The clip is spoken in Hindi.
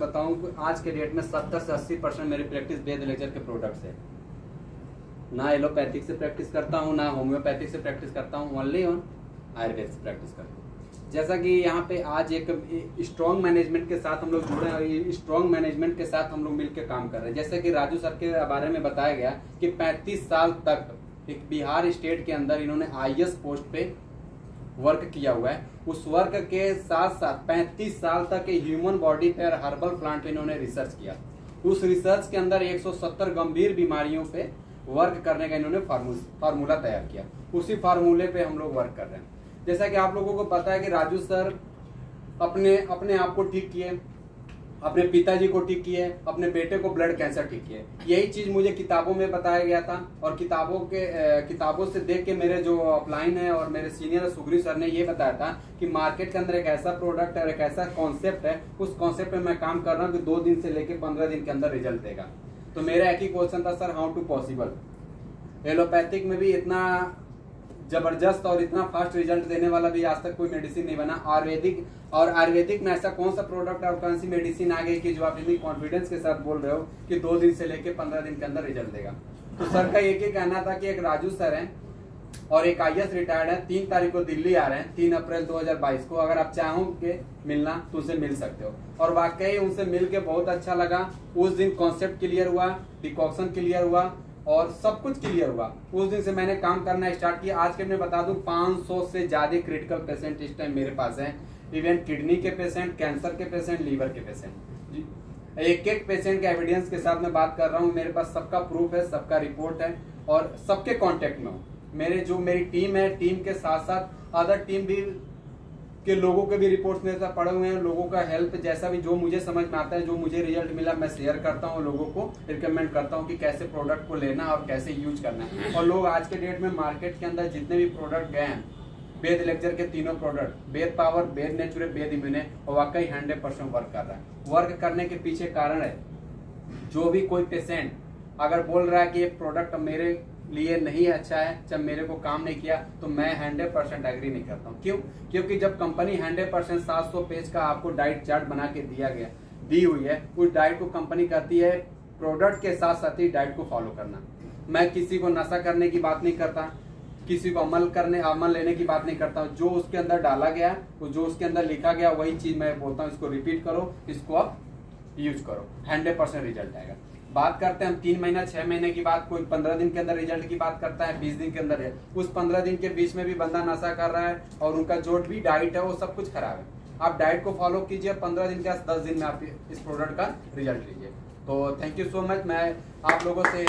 बताऊँ कि आज के डेट में सत्तर से अस्सी परसेंट मेरी प्रैक्टिस वेद लेक्चर के प्रोडक्ट है। ना एलोपैथिक से प्रैक्टिस करता हूँ, ना होम्योपैथिक से प्रैक्टिस करता हूँ ओनली ऑन आयुर्वेद से प्रैक्टिस करता हूँ। जैसा कि यहाँ पे आज एक स्ट्रॉन्ग मैनेजमेंट के साथ हम लोग जुड़े हैं स्ट्रॉन्ग मैनेजमेंट के साथ हम लोग मिलकर काम कर रहे हैं। जैसे कि राजू सर के बारे में बताया गया कि 35 साल तक बिहार स्टेट के अंदर इन्होंने आई पोस्ट पे वर्क किया हुआ है। उस वर्क के साथ साथ 35 साल तक ह्यूमन बॉडी पे हर्बल प्लांट पे इन्होंने रिसर्च किया। उस रिसर्च के अंदर 170 गंभीर बीमारियों पे वर्क करने का इन्होंने फार्मूला तैयार किया। उसी फार्मूले पे हम लोग वर्क कर रहे हैं। जैसा कि आप लोगों को पता है कि राजू सर अपने अपने आप को ठीक किए। अपने पिताजी को ठीक किए अपने बेटे को ब्लड कैंसर ठीक किए यही चीज़ मुझे किताबों में बताया गया था और किताबों के किताबों से देख के मेरे जो अपलाइन है और मेरे सीनियर सुग्री सर ने ये बताया था कि मार्केट के अंदर एक ऐसा प्रोडक्ट है और एक ऐसा कॉन्सेप्ट है, उस कॉन्सेप्ट में मैं काम कर रहा हूँ कि दो दिन से लेकर पंद्रह दिन के अंदर रिज़ल्ट देगा। तो मेरा एक ही क्वेश्चन था sir how to possible allopathic में भी इतना ज़बरदस्त और इतना फास्ट रिज़ल्ट देने वाला भी आज तक कोई मेडिसिन नहीं बना। आयुर्वेदिक, और आयुर्वेदिक में ऐसा कौन सा प्रोडक्ट और कौन सी मेडिसिन आ गई कि जो आप इतनी कॉन्फिडेंस के साथ बोल रहे हो कि दो दिन से लेके पंद्रह दिन के अंदर रिज़ल्ट देगा? तो सर का एक ही कहना था कि एक राजू सर है, और एक आई रिटायर्ड है, तीन तारीख को दिल्ली आ रहे हैं, तीन अप्रैल 2022 को। अगर आप चाहोगे मिलना तो उनसे मिल सकते हो। और वाकई उनसे मिल के बहुत अच्छा लगा। उस दिन कॉन्सेप्ट क्लियर हुआ डिकॉक्शन क्लियर हुआ और सब कुछ क्लियर हुआ। उस दिन से मैंने काम करना स्टार्ट किया। आज के मैं बता दूँ 500 से ज़्यादा क्रिटिकल पेशेंट इस टाइम मेरे पास हैं। इवन किडनी के पेशेंट कैंसर के पेशेंट लीवर के पेशेंट एक एक पेशेंट के एविडेंस के साथ मैं बात कर रहा हूँ। मेरे पास सबका प्रूफ है, सबका रिपोर्ट है और सबके कॉन्टेक्ट में हूँ। मेरे जो मेरी टीम है टीम के साथ साथ अदर टीम भी के लोगों के भी रिपोर्ट्स मेरे साथ पड़े हुए हैं, लोगों का हेल्प जैसा भी जो मुझे समझ में आता है, जो मुझे रिज़ल्ट मिला, मैं शेयर करता हूँ लोगों को रिकमेंड करता हूँ कि कैसे प्रोडक्ट को लेना और कैसे यूज़ करना है। और लोग आज के डेट में मार्केट के अंदर जितने भी प्रोडक्ट गए हैं बेद लेक्चर के तीनों product Ved power Ved natural Ved immune और वाकई हंड्रेड परसेंट वर्क कर रहा है। वर्क करने के पीछे कारण है, जो भी कोई पेशेंट अगर बोल रहा है कि ये प्रोडक्ट मेरे लिए नहीं अच्छा है, जब मेरे को काम नहीं किया तो मैं हंड्रेड परसेंट एग्री नहीं करता हूँ। क्यों? क्योंकि जब कंपनी हंड्रेड परसेंट सात सौ पेज का आपको डाइट चार्ट बना के दिया गया, दी हुई है, उस डाइट को कंपनी कहती है प्रोडक्ट के साथ साथ ही डाइट को फॉलो करना। मैं किसी को नशा करने की बात नहीं करता, किसी को अमल करने, अमल लेने की बात नहीं करता जो उसके अंदर डाला गया जो उसके अंदर लिखा गया, वही चीज़ मैं बोलता हूँ, इसको रिपीट करो, इसको आप यूज़ करो। हंड्रेड परसेंट रिज़ल्ट आएगा। बात करते हैं हम तीन महीना, छह महीने की बात, कोई पंद्रह दिन के अंदर रिज़ल्ट की बात करता है, बीस दिन के अंदर है। उस पंद्रह दिन के बीच में भी बंदा नशा कर रहा है और उनका जो भी डाइट है, वो सब कुछ खराब है। आप डाइट को फॉलो कीजिए, पंद्रह दिन के दस दिन में आप इस प्रोडक्ट का रिज़ल्ट लीजिए। तो थैंक यू सो मच मैं आप लोगों से